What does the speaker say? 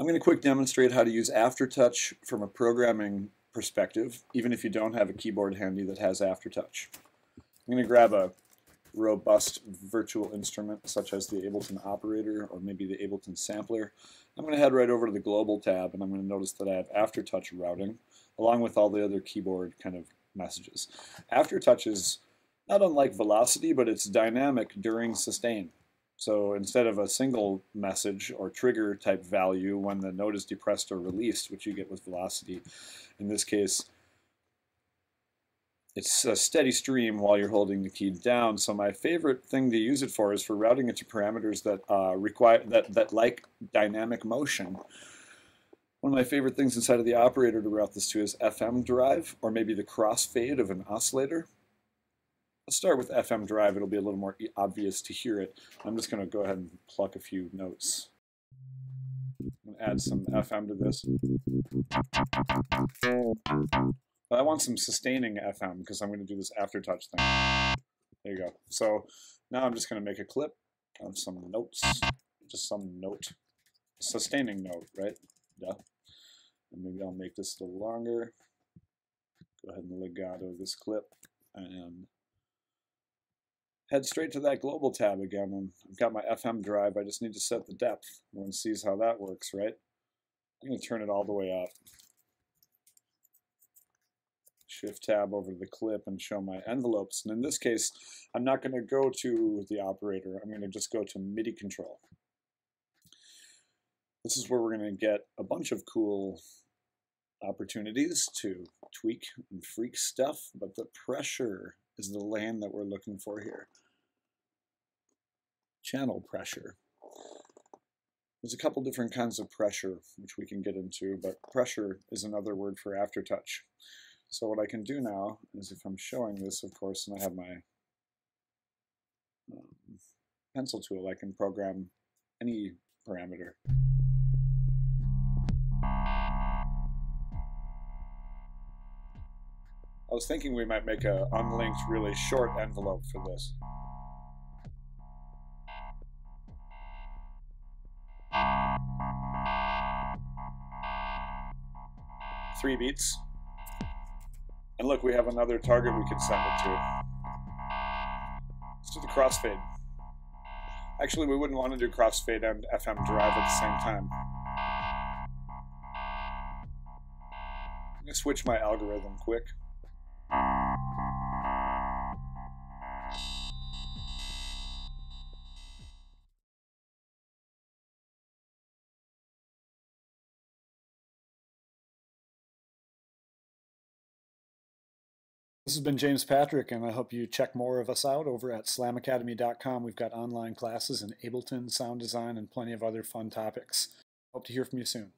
I'm going to quick demonstrate how to use Aftertouch from a programming perspective, even if you don't have a keyboard handy that has Aftertouch. I'm going to grab a robust virtual instrument such as the Ableton operator or maybe the Ableton sampler. I'm going to head right over to the global tab and I'm going to notice that I have Aftertouch routing along with all the other keyboard kind of messages. Aftertouch is not unlike velocity, but it's dynamic during sustain. So instead of a single message or trigger type value when the note is depressed or released, which you get with velocity, in this case, it's a steady stream while you're holding the key down. So my favorite thing to use it for is for routing it to parameters that uh, require that that like dynamic motion. One of my favorite things inside of the operator to route this to is FM drive, or maybe the crossfade of an oscillator. Let's start with FM drive. It'll be a little more obvious to hear it. I'm just going to go ahead and pluck a few notes. add some FM to this. But I want some sustaining FM because I'm going to do this aftertouch thing. There you go. So now I'm just going to make a clip of some notes. Just some note. Sustaining note, right? Duh. And maybe I'll make this a little longer. Go ahead and legato this clip. And head straight to that global tab again and I've got my FM drive. I just need to set the depth. Everyone sees how that works, right? I'm going to turn it all the way up. Shift tab over to the clip and show my envelopes. And in this case, I'm not going to go to the operator. I'm going to just go to MIDI control. This is where we're going to get a bunch of cool opportunities to tweak and freak stuff, but the pressure is the land that we're looking for here. Channel pressure. There's a couple different kinds of pressure which we can get into, but pressure is another word for aftertouch. So what I can do now is if I'm showing this, of course, and I have my um, pencil tool, I can program any parameter. I was thinking we might make a unlinked, really short envelope for this. Three beats. And look, we have another target we can send it to. Let's do the crossfade. Actually, we wouldn't want to do crossfade and FM drive at the same time. I'm going to switch my algorithm quick. This has been James Patrick, and I hope you check more of us out over at slamacademy.com. We've got online classes in Ableton, sound design, and plenty of other fun topics. Hope to hear from you soon.